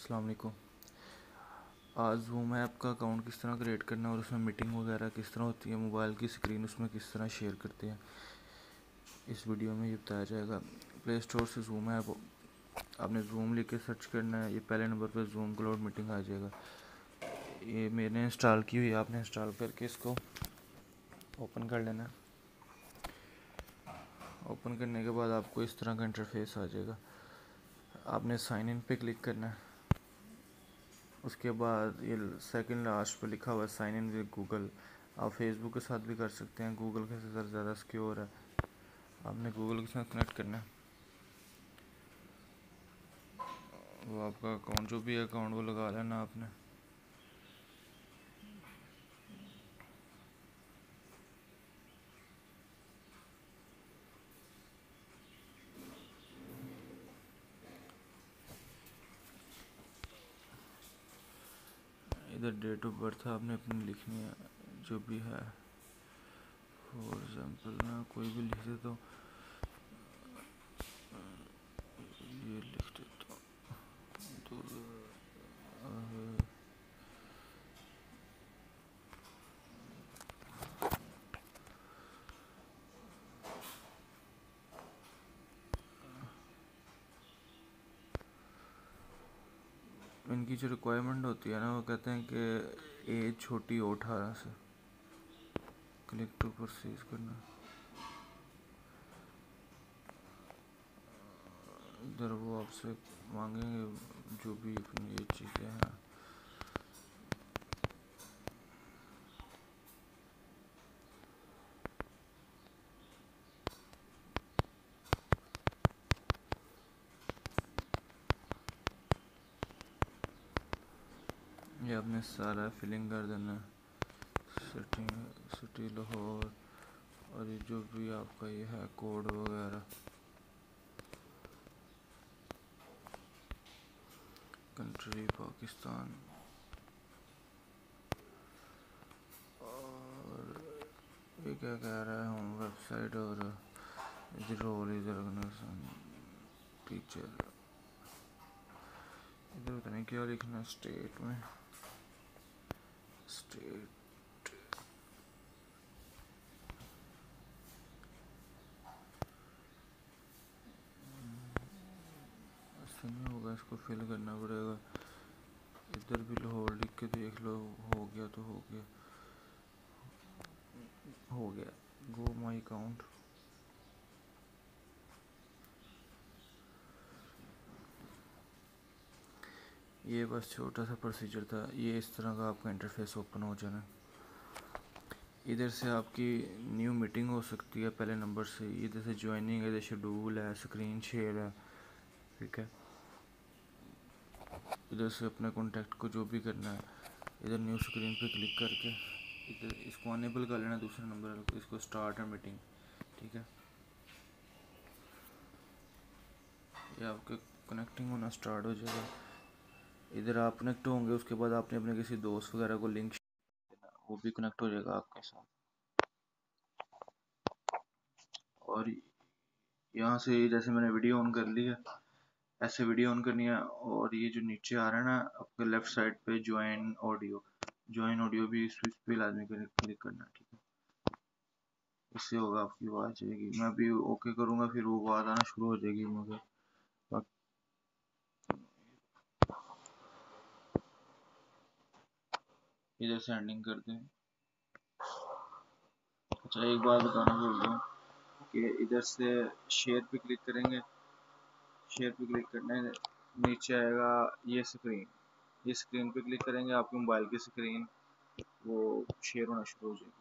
अस्सलाम वालेकुम। आज जूम ऐप का अकाउंट किस तरह क्रिएट करना है और उसमें मीटिंग वगैरह किस तरह होती है मोबाइल की स्क्रीन उसमें किस तरह शेयर करते हैं, इस वीडियो में ये बताया जाएगा। प्ले स्टोर से जूम ऐप आपने जूम लिख के सर्च करना है, ये पहले नंबर पर जूम क्लाउड मीटिंग आ जाएगा। ये मैंने इंस्टॉल की हुई आपने इंस्टॉल करके इसको ओपन कर लेना है। ओपन करने के बाद आपको इस तरह का इंटरफेस आ जाएगा। आपने साइन इन पे क्लिक करना है। उसके बाद ये सेकंड लास्ट पे लिखा हुआ है साइन इन विद गूगल आप फेसबुक के साथ भी कर सकते हैं। गूगल के साथ ज़्यादा सिक्योर है। आपने गूगल के साथ कनेक्ट करना है। वो आपका अकाउंट जो भी अकाउंट वो लगा लेना आपने। इधर डेट ऑफ़ बर्थ आपने अपनी लिखनी है, जो भी है। फॉर एग्जांपल मैं कोई भी लिख देता हूँ ये लिख देता हूँ तो इनकी जो रिक्वायरमेंट होती है ना, वो कहते हैं कि एज छोटी हो अठारह से। क्लिक टू परसीज करना। इधर वो आपसे मांगेंगे जो भी अपनी ये चीज़ें हैं। ये आपने सारा फिलिंग कर देना। सिटी सिटी लाहौर और ये जो भी आपका ये है कोड वगैरह। कंट्री पाकिस्तान और ये क्या कह रहा है होम वेबसाइट और रोल ऑर्गेनाइजेशन टीचर इधर पता नहीं क्या लिखना स्टेट में। होगा इसको फिल करना पड़ेगा। इधर भी लाहौर लिख के देख लो, हो गया तो हो गया। हो गया। गो माई अकाउंट ये बस छोटा सा प्रोसीजर था। ये इस तरह का आपका इंटरफेस ओपन हो जाना। इधर से आपकी न्यू मीटिंग हो सकती है पहले नंबर से। इधर से ज्वाइनिंग है शेड्यूल है स्क्रीन शेयर है, ठीक है? इधर से अपने कॉन्टैक्ट को जो भी करना है, इधर न्यू स्क्रीन पे क्लिक करके, इधर इसको अनेबल कर लेना, दूसरे नंबर इसको स्टार्ट है मीटिंग ठीक है? ये आपके कनेक्टिंग होना स्टार्ट हो जाएगा। इधर आप कनेक्ट होंगे, उसके बाद आपने अपने किसी दोस्त वगैरह को लिंक वो भी कनेक्ट हो जाएगा आपके साथ। और यहाँ से जैसे मैंने वीडियो ऑन कर ली है, ऐसे वीडियो ऑन करनी है, और ये जो नीचे आ रहा है ना, आपके लेफ़्ट साइड पे ज्वाइन ऑडियो ज्वाइन ऑडियो भी स्विच पे लाजमी क्लिक करना, ठीक है? इससे होगा आपकी आवाज़ जाएगी। मैं भी ओके करूँगा, फिर वो आवाज़ आना शुरू हो जाएगी मगर इधर से एंडिंग करते हैं। अच्छा एक बात बताना भूल गया कि इधर से शेयर पे क्लिक करेंगे। शेयर पे क्लिक करने नीचे आएगा ये स्क्रीन ये स्क्रीन पे क्लिक करेंगे आपके मोबाइल की स्क्रीन वो शेयर होना शुरू हो जाएगी।